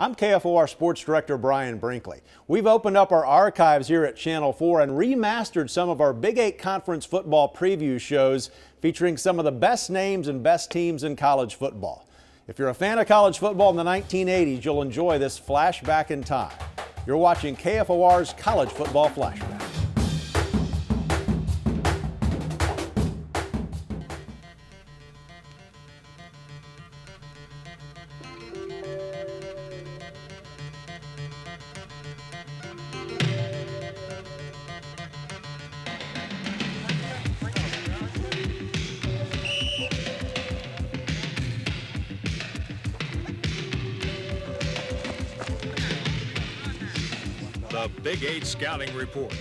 I'm KFOR Sports Director Bryan Brinkley. We've opened up our archives here at Channel 4 and remastered some of our Big 8 Conference football preview shows featuring some of the best names and best teams in college football. If you're a fan of college football in the 1980s, you'll enjoy this flashback in time. You're watching KFOR's College Football Flashback. Big Eight Scouting Report,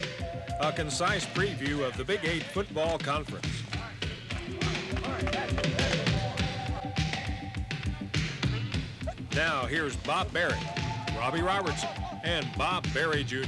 a concise preview of the Big Eight Football Conference. Now here's Bob Barry, Robbie Robertson, and Bob Barry Jr.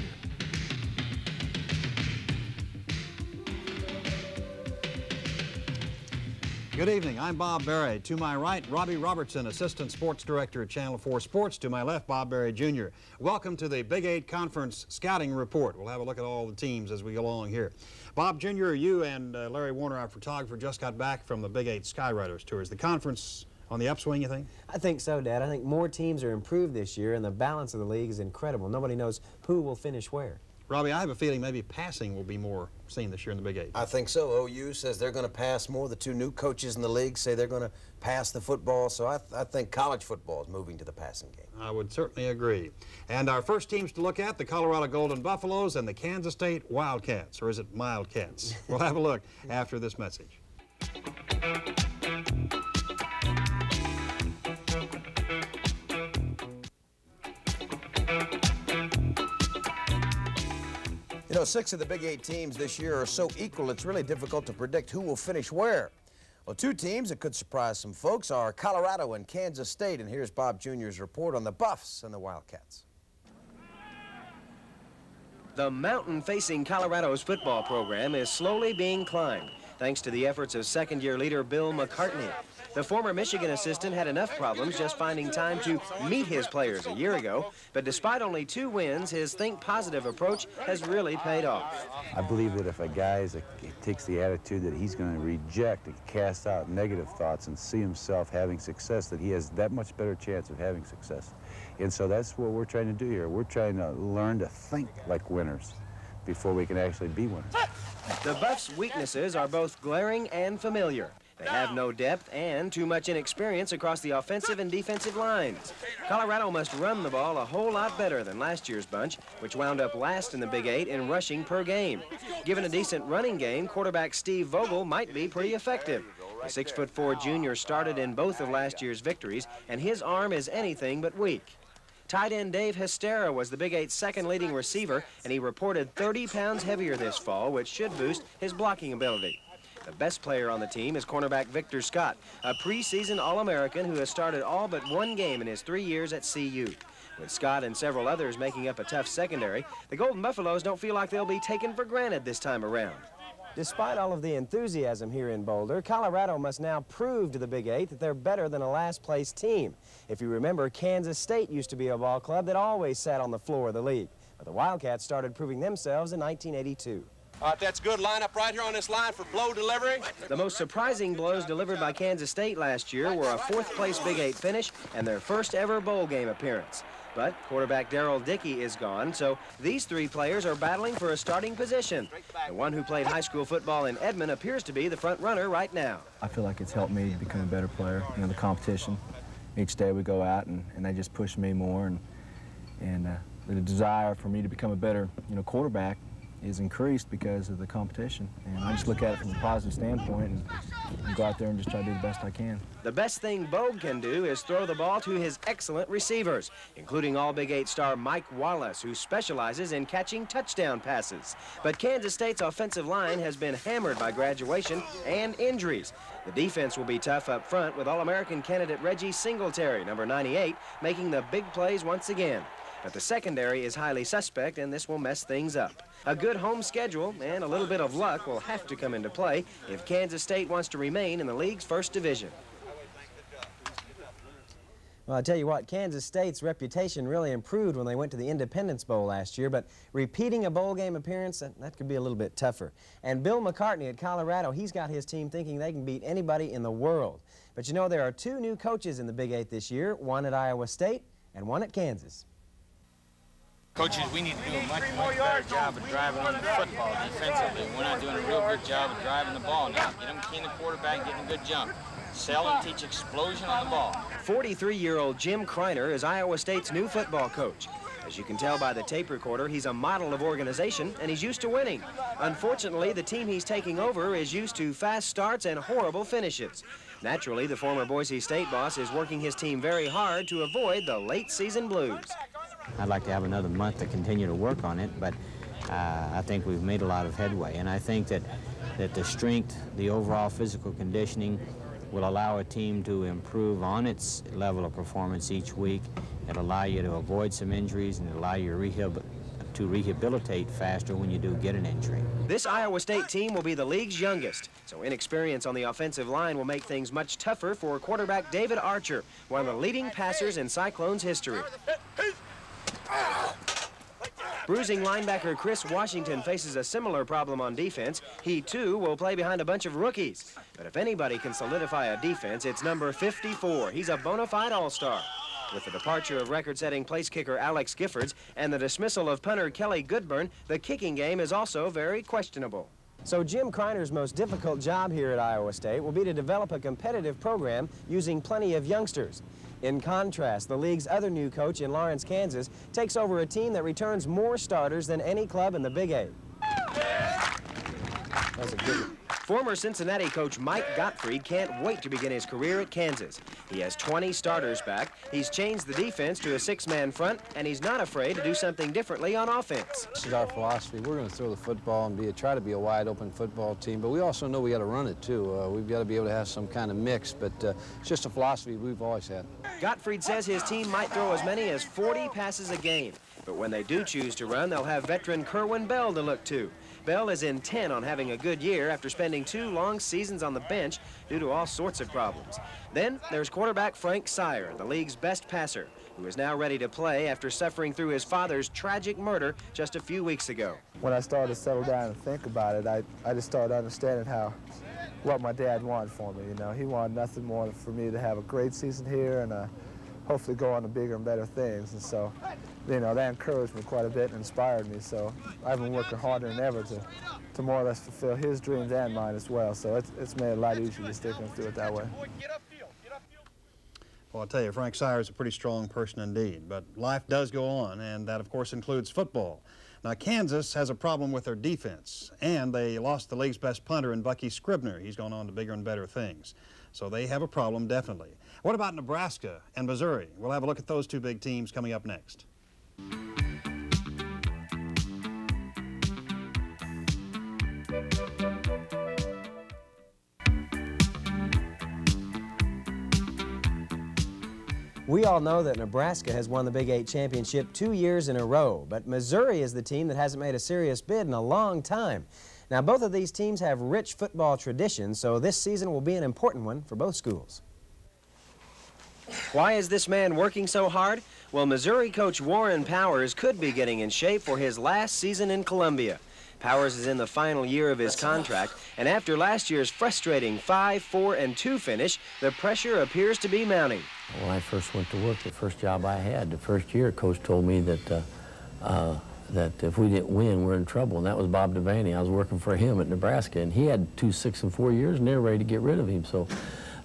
Good evening. I'm Bob Barry. To my right, Robbie Robertson, Assistant Sports Director at Channel 4 Sports. To my left, Bob Barry Jr. Welcome to the Big Eight Conference Scouting Report. We'll have a look at all the teams as we go along here. Bob Jr., you and uh, Larry Warner, our photographer, just got back from the Big Eight Skywriters Tour. Is the conference on the upswing, you think? I think so, Dad. I think more teams are improved this year, and the balance of the league is incredible. Nobody knows who will finish where. Robbie, I have a feeling maybe passing will be more seen this year in the Big Eight. I think so. OU says they're going to pass more. The two new coaches in the league say they're going to pass the football. So I, th I think college football is moving to the passing game. I would certainly agree. And our first teams to look at, the Colorado Golden Buffaloes and the Kansas State Wildcats, or is it Mildcats? we'll have a look after this message. You know, six of the Big Eight teams this year are so equal, it's really difficult to predict who will finish where. Well, two teams that could surprise some folks are Colorado and Kansas State, and here's Bob Jr.'s report on the Buffs and the Wildcats. The mountain-facing Colorado's football program is slowly being climbed, thanks to the efforts of second-year leader Bill McCartney. The former Michigan assistant had enough problems just finding time to meet his players a year ago, but despite only two wins, his think positive approach has really paid off. I believe that if a guy is a, takes the attitude that he's going to reject and cast out negative thoughts and see himself having success, that he has that much better chance of having success. And so that's what we're trying to do here. We're trying to learn to think like winners before we can actually be winners. The Buffs' weaknesses are both glaring and familiar. They have no depth and too much inexperience across the offensive and defensive lines. Colorado must run the ball a whole lot better than last year's bunch, which wound up last in the Big Eight in rushing per game. Given a decent running game, quarterback Steve Vogel might be pretty effective. The six-foot-four junior started in both of last year's victories, and his arm is anything but weak. Tight end Dave Hestera was the Big Eight's second leading receiver, and he reported 30 pounds heavier this fall, which should boost his blocking ability. The best player on the team is cornerback Victor Scott, a preseason All-American who has started all but one game in his three years at CU. With Scott and several others making up a tough secondary, the Golden Buffaloes don't feel like they'll be taken for granted this time around. Despite all of the enthusiasm here in Boulder, Colorado must now prove to the Big Eight that they're better than a last-place team. If you remember, Kansas State used to be a ball club that always sat on the floor of the league. But the Wildcats started proving themselves in 1982. All right, that's good. lineup right here on this line for blow delivery. The most surprising blows delivered by Kansas State last year were a fourth-place Big Eight finish and their first ever bowl game appearance. But quarterback Daryl Dickey is gone, so these three players are battling for a starting position. The one who played high school football in Edmond appears to be the front runner right now. I feel like it's helped me become a better player. You know, the competition. Each day we go out and, and they just push me more, and and uh, the desire for me to become a better, you know, quarterback is increased because of the competition. And I just look at it from a positive standpoint and, and, go out there and just try to do the best I can. The best thing Bogue can do is throw the ball to his excellent receivers, including all Big Eight star Mike Wallace, who specializes in catching touchdown passes. But Kansas State's offensive line has been hammered by graduation and injuries. The defense will be tough up front with All-American candidate Reggie Singletary, number 98, making the big plays once again. But the secondary is highly suspect, and this will mess things up. A good home schedule and a little bit of luck will have to come into play if Kansas State wants to remain in the league's first division. Well, I tell you what, Kansas State's reputation really improved when they went to the Independence Bowl last year, but repeating a bowl game appearance, that, that could be a little bit tougher. And Bill McCartney at Colorado, he's got his team thinking they can beat anybody in the world. But you know, there are two new coaches in the Big Eight this year, one at Iowa State and one at Kansas. Coaches, we need to do a much, much better job of driving on the football defensively. We're not doing a real good job of driving the ball now. Get them keen the quarterback, getting a good jump. Sell and teach explosion on the ball. 43-year-old Jim Criner is Iowa State's new football coach. As you can tell by the tape recorder, he's a model of organization, and he's used to winning. Unfortunately, the team he's taking over is used to fast starts and horrible finishes. Naturally, the former Boise State boss is working his team very hard to avoid the late season blues. I'd like to have another month to continue to work on it, but uh, I think we've made a lot of headway. And I think that, that the strength, the overall physical conditioning will allow a team to improve on its level of performance each week. It'll allow you to avoid some injuries and allow you to, rehab to rehabilitate faster when you do get an injury. This Iowa State team will be the league's youngest, so inexperience on the offensive line will make things much tougher for quarterback David Archer, one of the leading passers in Cyclones history. Bruising linebacker Chris Washington faces a similar problem on defense. He, too, will play behind a bunch of rookies. But if anybody can solidify a defense, it's number 54. He's a bona fide all-star. With the departure of record-setting place kicker Alex Giffords and the dismissal of punter Kelly Goodburn, the kicking game is also very questionable. So Jim Criner's most difficult job here at Iowa State will be to develop a competitive program using plenty of youngsters. In contrast, the league's other new coach in Lawrence, Kansas, takes over a team that returns more starters than any club in the Big Eight. A good one. Former Cincinnati coach Mike Gottfried can't wait to begin his career at Kansas. He has 20 starters back, he's changed the defense to a six-man front, and he's not afraid to do something differently on offense. This is our philosophy. We're going to throw the football and be a, try to be a wide-open football team, but we also know we got to run it, too. Uh, we've got to be able to have some kind of mix, but uh, it's just a philosophy we've always had. Gottfried says his team might throw as many as 40 passes a game, but when they do choose to run, they'll have veteran Kerwin Bell to look to. Bell is intent on having a good year after spending two long seasons on the bench due to all sorts of problems. Then there's quarterback Frank Seurer, the league's best passer, who is now ready to play after suffering through his father's tragic murder just a few weeks ago. When I started to settle down and think about it, I, I just started understanding how what my dad wanted for me. You know, he wanted nothing more for me to have a great season here and uh, hopefully go on to bigger and better things. And so, you know, that encouraged me quite a bit and inspired me. So I've been working harder than ever to, to more or less fulfill his dreams and mine as well. So it's, it's made it a lot easier to stick through it that way. Well, I'll tell you, Frank Seurer is a pretty strong person indeed, but life does go on, and that, of course, includes football. Now, Kansas has a problem with their defense, and they lost the league's best punter in Bucky Scribner. He's gone on to bigger and better things. So they have a problem, definitely. What about Nebraska and Missouri? We'll have a look at those two big teams coming up next. We all know that Nebraska has won the Big Eight championship two years in a row, but Missouri is the team that hasn't made a serious bid in a long time. Now, both of these teams have rich football traditions, so this season will be an important one for both schools. Why is this man working so hard? Well, Missouri coach Warren Powers could be getting in shape for his last season in Columbia. Powers is in the final year of his contract, and after last year's frustrating 5, 4, and 2 finish, the pressure appears to be mounting. When I first went to work, the first job I had, the first year, coach told me that uh, uh, that if we didn't win, we're in trouble, and that was Bob Devaney. I was working for him at Nebraska, and he had two six and four years, and they're ready to get rid of him. So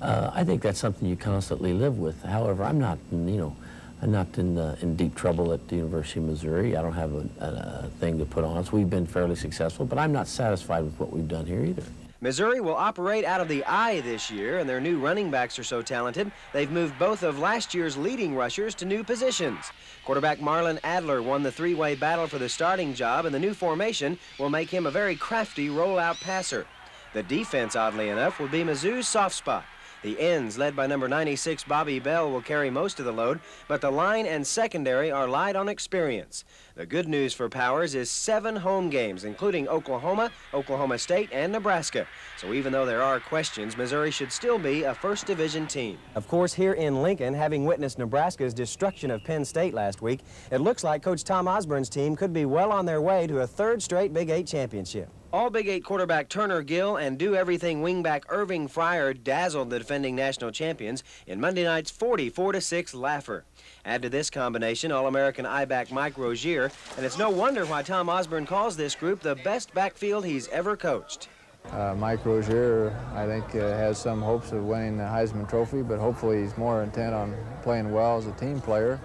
uh, I think that's something you constantly live with. However, I'm not, you know, I'm not in, uh, in deep trouble at the University of Missouri. I don't have a, a, a thing to put on us. We've been fairly successful, but I'm not satisfied with what we've done here either. Missouri will operate out of the I this year, and their new running backs are so talented, they've moved both of last year's leading rushers to new positions. Quarterback Marlon Adler won the three-way battle for the starting job, and the new formation will make him a very crafty rollout passer. The defense, oddly enough, will be Mizzou's soft spot. The ends, led by number 96 Bobby Bell, will carry most of the load, but the line and secondary are light on experience. The good news for Powers is seven home games, including Oklahoma, Oklahoma State, and Nebraska. So even though there are questions, Missouri should still be a first division team. Of course, here in Lincoln, having witnessed Nebraska's destruction of Penn State last week, it looks like Coach Tom Osborne's team could be well on their way to a third straight Big Eight championship. All Big Eight quarterback Turner Gill and do everything wingback Irving Fryar dazzled the defending national champions in Monday night's 44-6 laugher. Add to this combination All-American I-back Mike Rozier, and it's no wonder why Tom Osborne calls this group the best backfield he's ever coached. Uh, Mike Rozier, I think, uh, has some hopes of winning the Heisman Trophy, but hopefully he's more intent on playing well as a team player.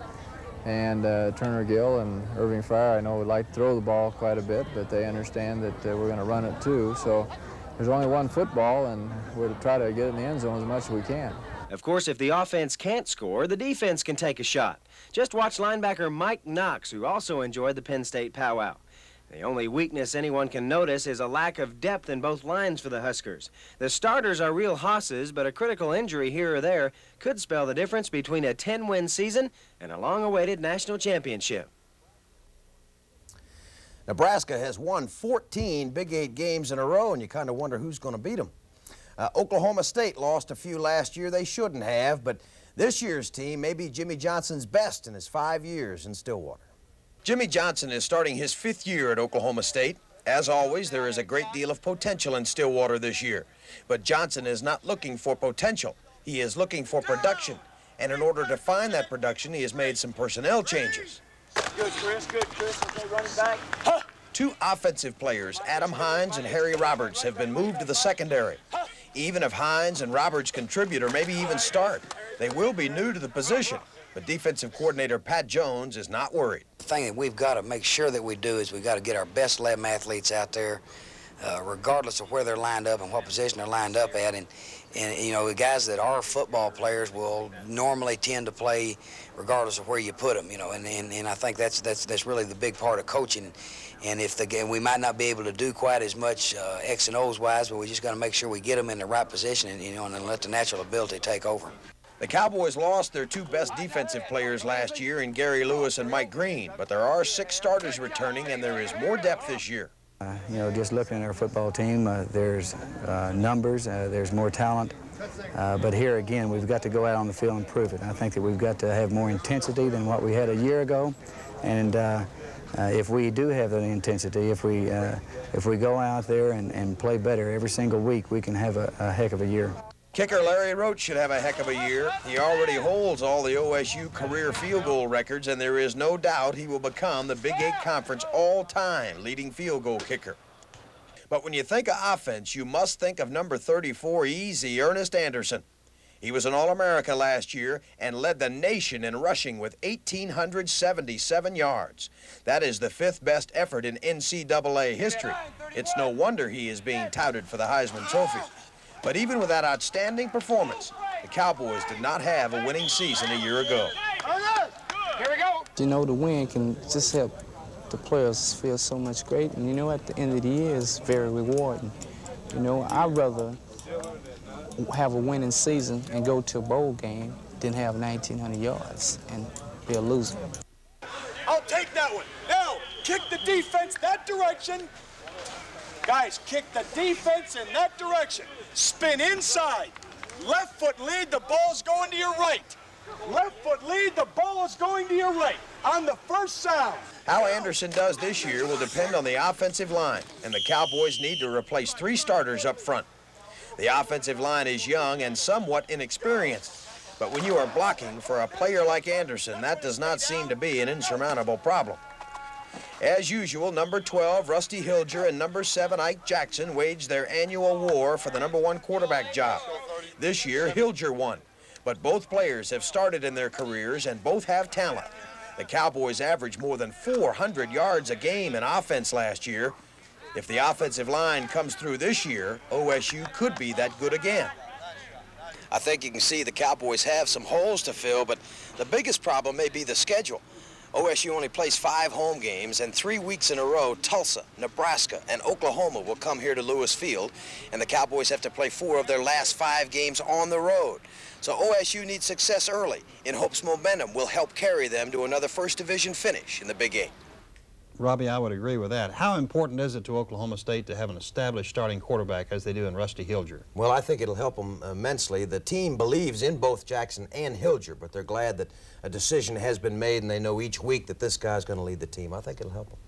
And uh, Turner Gill and Irving Fryar, I know, would like to throw the ball quite a bit, but they understand that uh, we're going to run it too. So there's only one football, and we're to try to get in the end zone as much as we can. Of course, if the offense can't score, the defense can take a shot. Just watch linebacker Mike Knox, who also enjoyed the Penn State powwow. The only weakness anyone can notice is a lack of depth in both lines for the Huskers. The starters are real hosses, but a critical injury here or there could spell the difference between a 10-win season and a long-awaited national championship. Nebraska has won 14 Big Eight games in a row, and you kind of wonder who's going to beat them. Uh, Oklahoma State lost a few last year. They shouldn't have, but this year's team may be Jimmy Johnson's best in his five years in Stillwater. Jimmy Johnson is starting his fifth year at Oklahoma State. As always, there is a great deal of potential in Stillwater this year. But Johnson is not looking for potential. He is looking for production. And in order to find that production, he has made some personnel changes. Good, Chris. Good, Chris. Okay, running back. Huh. Two offensive players, Adam Hines and Harry Roberts, have been moved to the secondary. Even if Hines and Roberts contribute or maybe even start, they will be new to the position. But defensive coordinator Pat Jones is not worried. The thing that we've got to make sure that we do is we've got to get our best 11 athletes out there, uh, regardless of where they're lined up and what position they're lined up at. And, and, you know, the guys that are football players will normally tend to play regardless of where you put them, you know. And, and, and I think that's, that's, that's really the big part of coaching. And if the game, we might not be able to do quite as much uh, X and O's wise, but we just got to make sure we get them in the right position and, you know, and let the natural ability take over. The Cowboys lost their two best defensive players last year in Gary Lewis and Mike Green, but there are six starters returning and there is more depth this year. Uh, you know, just looking at our football team, uh, there's uh, numbers, uh, there's more talent, uh, but here again, we've got to go out on the field and prove it. I think that we've got to have more intensity than what we had a year ago, and uh, if we do have that intensity, if we, if we go out there and, and play better every single week, we can have a, a heck of a year. Kicker Larry Roach should have a heck of a year. He already holds all the OSU career field goal records, and there is no doubt he will become the Big Eight Conference all-time leading field goal kicker. But when you think of offense, you must think of number 34, easy, Ernest Anderson. He was an All-America last year and led the nation in rushing with 1,877 yards. That is the fifth best effort in NCAA history. It's no wonder he is being touted for the Heisman Trophy. But even with that outstanding performance, the Cowboys did not have a winning season a year ago. Here we go. You know, the win can just help the players feel so much great. And you know, at the end of the year, it's very rewarding. You know, I'd rather have a winning season and go to a bowl game than have 1,900 yards and be a loser. I'll take that one. Now, kick the defense that direction. Guys, kick the defense in that direction. Spin inside. Left foot lead, the ball's going to your right. Left foot lead, the ball is going to your right on the first sound. How Anderson does this year will depend on the offensive line, and the Cowboys need to replace three starters up front. The offensive line is young and somewhat inexperienced, but when you are blocking for a player like Anderson, that does not seem to be an insurmountable problem. As usual, number 12, Rusty Hilger, and number 7, Ike Jackson, waged their annual war for the number one quarterback job. This year, Hilger won, but both players have started in their careers and both have talent. The Cowboys averaged more than 400 yards a game in offense last year. If the offensive line comes through this year, OSU could be that good again. I think you can see the Cowboys have some holes to fill, but the biggest problem may be the schedule. OSU only plays five home games, and three weeks in a row, Tulsa, Nebraska, and Oklahoma will come here to Lewis Field, and the Cowboys have to play four of their last five games on the road. So OSU needs success early in hopes momentum will help carry them to another First Division finish in the Big Eight. Robbie, I would agree with that. How important is it to Oklahoma State to have an established starting quarterback as they do in Rusty Hilger? Well, I think it'll help them immensely. The team believes in both Jackson and Hilger, but they're glad that a decision has been made and they know each week that this guy's going to lead the team. I think it'll help them.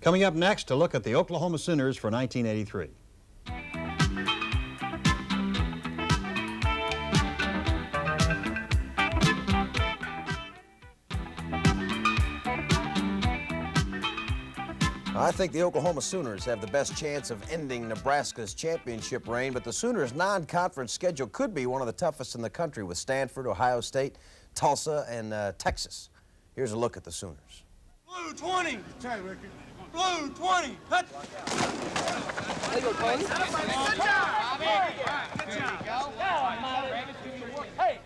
Coming up next, to look at the Oklahoma Sooners for 1983. I think the Oklahoma Sooners have the best chance of ending Nebraska's championship reign, but the Sooners' non-conference schedule could be one of the toughest in the country with Stanford, Ohio State, Tulsa, and uh, Texas. Here's a look at the Sooners. Blue 20. Blue 20. Touch. There you go, Tony. Hey.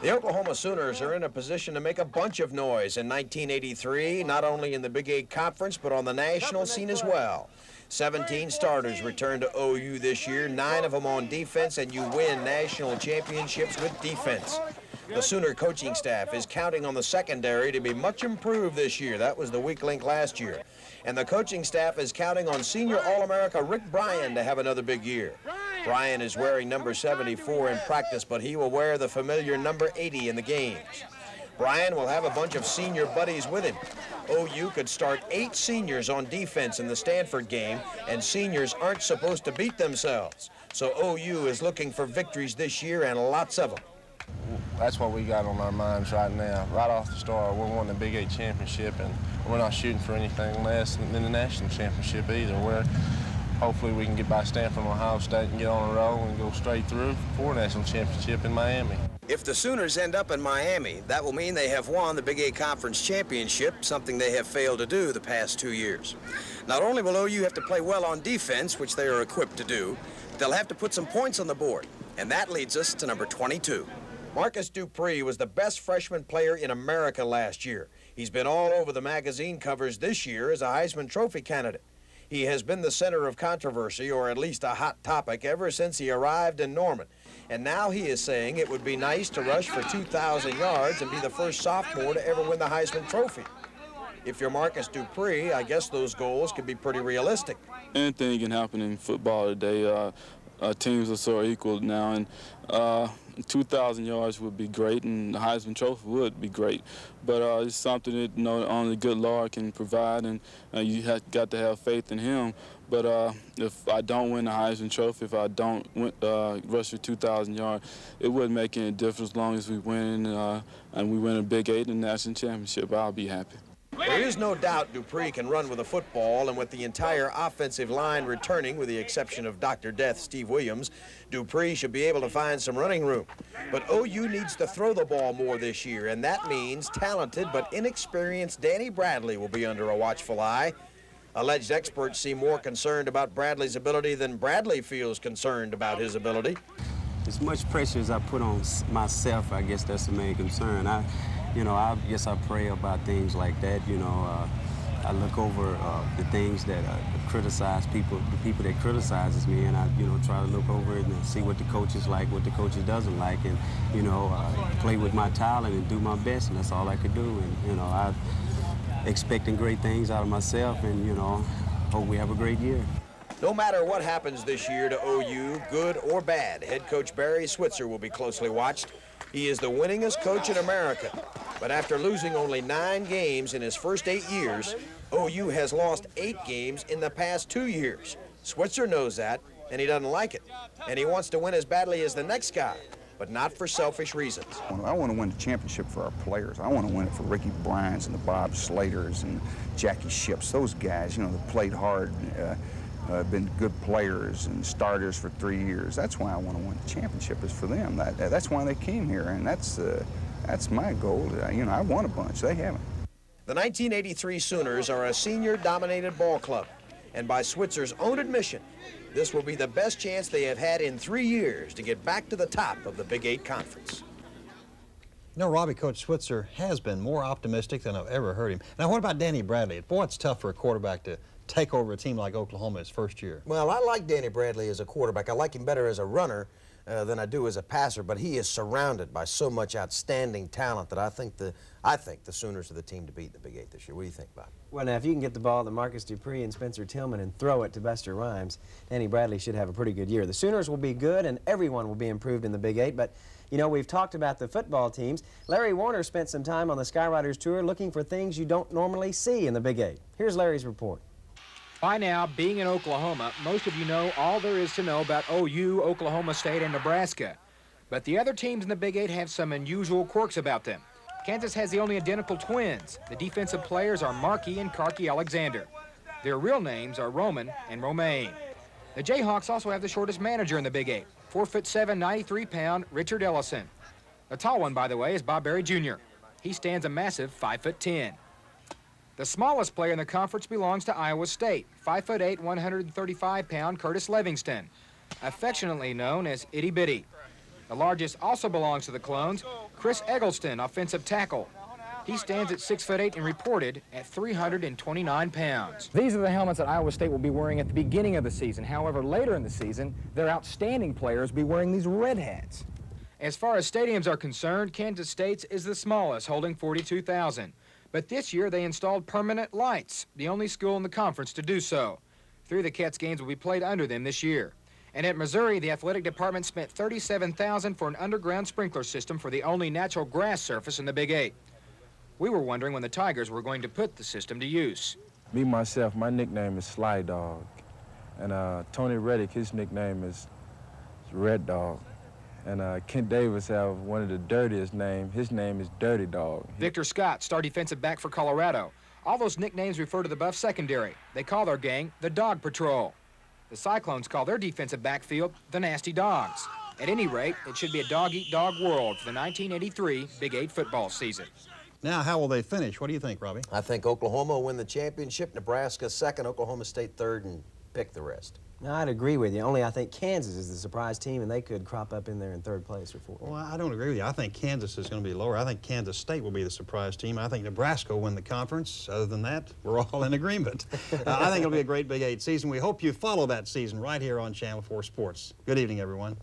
The Oklahoma Sooners are in a position to make a bunch of noise in 1983, not only in the Big Eight Conference, but on the national scene as well. 17 starters return to OU this year, nine of them on defense, and you win national championships with defense. The Sooner coaching staff is counting on the secondary to be much improved this year. That was the weak link last year. And the coaching staff is counting on senior All-America Rick Bryan to have another big year. Bryan is wearing number 74 in practice, but he will wear the familiar number 80 in the games. Bryan will have a bunch of senior buddies with him. OU could start eight seniors on defense in the Stanford game, and seniors aren't supposed to beat themselves. So OU is looking for victories this year and lots of them. That's what we got on our minds right now. Right off the start, we're wanting the Big Eight championship, and we're not shooting for anything less than the national championship either. We're hopefully we can get by Stanford Ohio State and get on a roll and go straight through for a national championship in Miami. If the Sooners end up in Miami, that will mean they have won the Big Eight Conference Championship, something they have failed to do the past two years. Not only will OU have to play well on defense, which they are equipped to do, they'll have to put some points on the board. And that leads us to number 22. Marcus Dupree was the best freshman player in America last year. He's been all over the magazine covers this year as a Heisman Trophy candidate. He has been the center of controversy, or at least a hot topic, ever since he arrived in Norman. And now he is saying it would be nice to rush for 2,000 yards and be the first sophomore to ever win the Heisman Trophy. If you're Marcus Dupree, I guess those goals could be pretty realistic. Anything can happen in football today. Uh, uh, teams are so equal now, and uh, 2,000 yards would be great, and the Heisman Trophy would be great. But uh, it's something that you know, only good Lord can provide, and uh, you have got to have faith in Him. But uh, if I don't win the Heisman Trophy, if I don't win, uh, rush for 2,000 yards, it wouldn't make any difference as long as we win uh, and we win a Big Eight and national championship. I'll be happy. There is no doubt Dupree can run with a football, and with the entire offensive line returning, with the exception of Dr. Death, Steve Williams, Dupree should be able to find some running room. But OU needs to throw the ball more this year, and that means talented but inexperienced Danny Bradley will be under a watchful eye. Alleged experts seem more concerned about Bradley's ability than Bradley feels concerned about his ability. As much pressure as I put on myself, I guess that's the main concern. I, you know, I guess I pray about things like that. You know, uh, I look over uh, the things that uh, criticize people, the people that criticizes me, and I, you know, try to look over it and see what the coach is like, what the coach doesn't like, and you know, uh, play with my talent and do my best, and that's all I could do. And you know, I expecting great things out of myself, and you know, hope we have a great year. No matter what happens this year to OU, good or bad, head coach Barry Switzer will be closely watched. He is the winningest coach in America. But after losing only nine games in his first eight years, OU has lost eight games in the past two years. Switzer knows that, and he doesn't like it. And he wants to win as badly as the next guy, but not for selfish reasons. I want to win the championship for our players. I want to win it for Ricky Bryans and the Bob Slaters and Jackie Shipps, those guys, you know, that played hard. Uh, uh, been good players and starters for three years. That's why I want to win the championship is for them. That, that's why they came here, and that's uh, that's my goal. You know, I won a bunch. They haven't. The 1983 Sooners are a senior-dominated ball club, and by Switzer's own admission, this will be the best chance they have had in three years to get back to the top of the Big Eight Conference. You know, Robbie, Coach Switzer has been more optimistic than I've ever heard him. Now, what about Danny Bradley? Boy, it's tough for a quarterback to take over a team like Oklahoma his first year. Well, I like Danny Bradley as a quarterback. I like him better as a runner uh, than I do as a passer, but he is surrounded by so much outstanding talent that I think the I think the Sooners are the team to beat in the Big Eight this year. What do you think, Bob? Well, now, if you can get the ball to Marcus Dupree and Spencer Tillman and throw it to Buster Rhymes, Danny Bradley should have a pretty good year. The Sooners will be good, and everyone will be improved in the Big Eight, but, you know, we've talked about the football teams. Larry Warner spent some time on the Skywriters Tour looking for things you don't normally see in the Big Eight. Here's Larry's report. By now, being in Oklahoma, most of you know all there is to know about OU, Oklahoma State, and Nebraska. But the other teams in the Big Eight have some unusual quirks about them. Kansas has the only identical twins. The defensive players are Markey and Karki Alexander. Their real names are Roman and Romaine. The Jayhawks also have the shortest manager in the Big Eight, 4 foot 7, 93 pound Richard Ellison. The tall one, by the way, is Bob Barry Jr. He stands a massive 5 foot 10. The smallest player in the conference belongs to Iowa State, 5 foot 8, 135 pound Curtis Livingston, affectionately known as Itty Bitty. The largest also belongs to the Clones, Chris Eggleston, offensive tackle. He stands at 6 foot 8 and reported at 329 pounds. These are the helmets that Iowa State will be wearing at the beginning of the season. However, later in the season, their outstanding players will be wearing these red hats. As far as stadiums are concerned, Kansas State's is the smallest, holding 42,000. But this year they installed permanent lights, the only school in the conference to do so. Three of the Cats games will be played under them this year. And at Missouri, the athletic department spent 37000 for an underground sprinkler system for the only natural grass surface in the Big Eight. We were wondering when the Tigers were going to put the system to use. Me, myself, my nickname is Sly Dog. And uh, Tony Reddick, his nickname is Red Dog. And uh, Kent Davis have one of the dirtiest names. His name is Dirty Dog. Victor Scott, star defensive back for Colorado. All those nicknames refer to the Buff secondary. They call their gang the Dog Patrol. The Cyclones call their defensive backfield the Nasty Dogs. At any rate, it should be a dog-eat-dog world for the 1983 Big Eight football season. Now, how will they finish? What do you think, Robbie? I think Oklahoma will win the championship, Nebraska second, Oklahoma State third, and pick the rest. No, I'd agree with you. Only I think Kansas is the surprise team, and they could crop up in there in third place or fourth. Well, I don't agree with you. I think Kansas is going to be lower. I think Kansas State will be the surprise team. I think Nebraska will win the conference. Other than that, we're all in agreement. uh, I think it'll be a great Big Eight season. We hope you follow that season right here on Channel 4 Sports. Good evening, everyone.